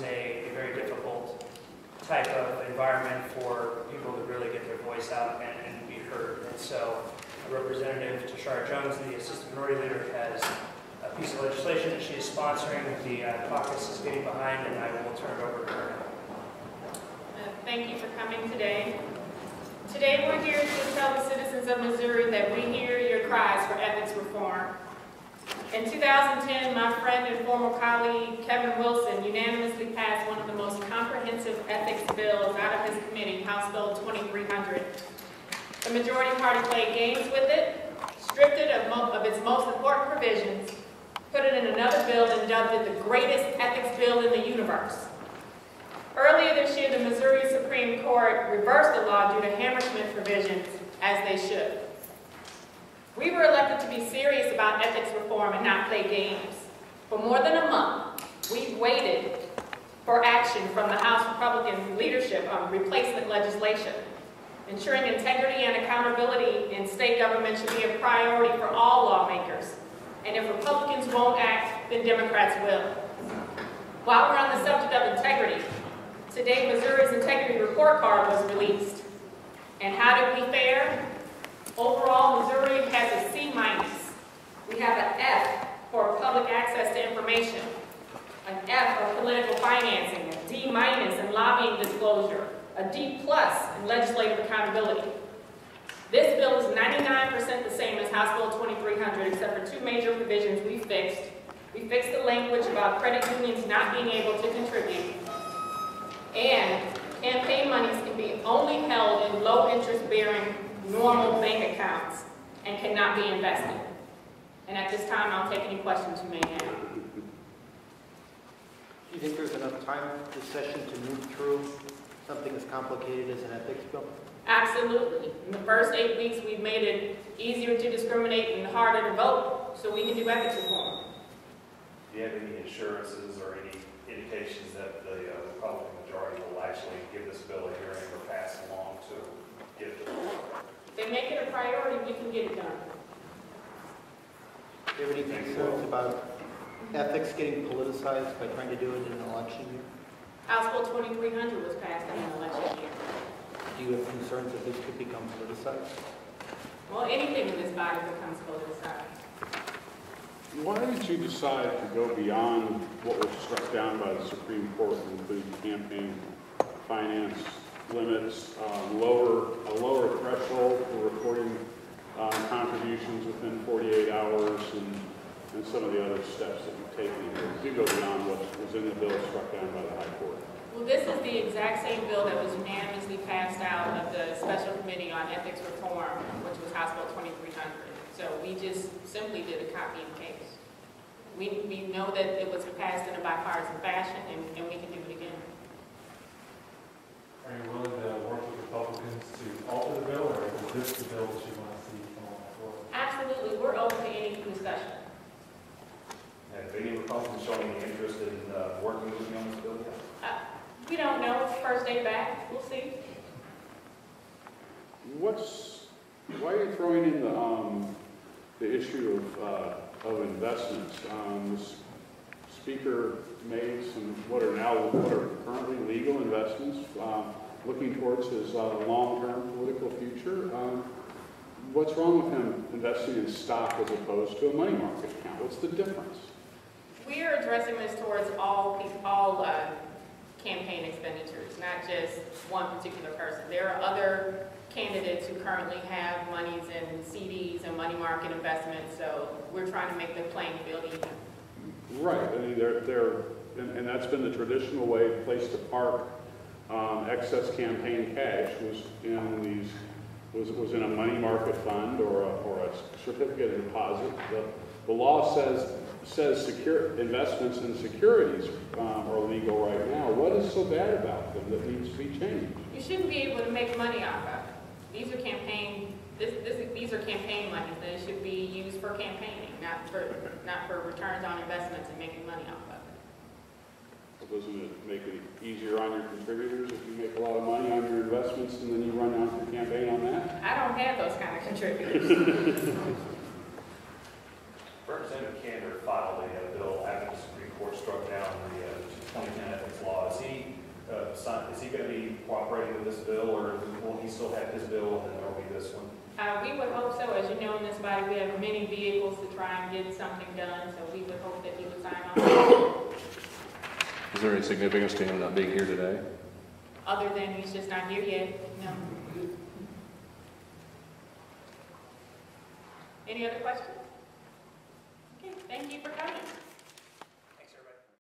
becomes a, a very difficult type of environment for people to really get their voice out and, and be heard. And so Representative Tishaura Jones, the Assistant Minority Leader, has a piece of legislation that she is sponsoring, the uh, caucus is getting behind, and I will turn it over to her. Uh, Thank you for coming today. Today, we're here to tell the citizens of Missouri that we hear your cries for ethics reform. In 2010, my friend and former colleague Kevin Wilson unanimously passed one of the most comprehensive ethics bills out of his committee, House Bill 2300. The majority party played games with it, stripped it of of its most important provisions, put it in another bill and dubbed it the greatest ethics bill in the universe. Earlier this year, the Missouri Supreme Court reversed the law due to Hammersmith provisions, as they should. We were elected to be serious about ethics reform and not play games. For more than a month, we've waited for action from the House Republican leadership on replacement legislation. Ensuring integrity and accountability in state government should be a priority for all lawmakers. And if Republicans won't act, then Democrats will. While we're on the subject of integrity, Today, Missouri's integrity report card was released. And how did we fare? Overall, Missouri has a C minus. We have an F for public access to information, an F for political financing, a D minus in lobbying disclosure, a D plus in legislative accountability. This bill is 99% the same as House Bill 2300, except for two major provisions we fixed. We fixed the language about credit unions not being able to contribute, and campaign monies can be only held in low-interest bearing normal bank accounts and cannot be invested. And at this time, I'll take any questions you may have. Do you think there's enough time this session to move through something as complicated as an ethics bill? Absolutely. In the first eight weeks, we've made it easier to discriminate and harder to vote, so we can do ethics reform. Do you have any assurances or any indications that the uh, Republican majority will actually give this bill a hearing or pass along to get it to the floor? If they make it a priority, we can get it done. Do you have any concerns about ethics getting politicized by trying to do it in an election year? House Bill 2300 was passed in an election year. Do you have concerns that this could become politicized? Well, anything in this body becomes politicized. Why did you decide to go beyond what was struck down by the Supreme Court, including campaign finance limits, um, lower, a lower threshold for reporting um, contributions within 48 hours, and, and some of the other steps that you've taken? Do go beyond what was in the bill struck down by the High Court. Well, this is the exact same bill that was unanimously passed out of the Special Committee on Ethics Reform, which was House Bill 2300. So we just simply did a copy and paste. We, we know that it was passed in a bipartisan fashion, and, and we can do it again. Are you willing to work with Republicans to alter the bill, or is this the bill that you want to see come on the floor? Absolutely, we're open to any discussion. Have any Republicans shown any interest in uh, working with me on this bill yet? We don't know, it's the first day back, we'll see. What's, why are you throwing in the, um, the issue of, uh, of investments? Um, the speaker made some, what are now, what are currently legal investments, um, looking towards his, uh, long-term political future. Um, what's wrong with him investing in stock as opposed to a money market account? What's the difference? We are addressing this towards all, all uh, campaign expenditures, not just one particular person. There are other candidates who currently have monies in CDs and money market investments, so we're trying to make the playing field even. Right, I mean, they're, they're, and, and that's been the traditional way, place to park, um, excess campaign cash was in these, was, was in a money market fund or a, or a certificate of deposit. The, the law says, says secure, investments in securities, um, are legal right now. What is so bad about them that needs to be changed? You shouldn't be able to make money off of. These are campaign, this, this, these are campaign and it should be used for campaigning, not for, not for returns on investments and making money off of. Doesn't it make it easier on your contributors if you make a lot of money on your investments and then you run out the campaign on that? I don't have those kind of contributors. Representative Kander filed a uh, bill after the Supreme Court struck down the uh, 2010 ethics law. Is he, uh, is he going to be cooperating with this bill or will he still have his bill and then there will be this one? Uh, we would hope so. As you know, in this body, we have many vehicles to try and get something done, so we would hope that he would sign on. Is there any significance to him not being here today? Other than he's just not here yet, no. Any other questions? Okay, thank you for coming.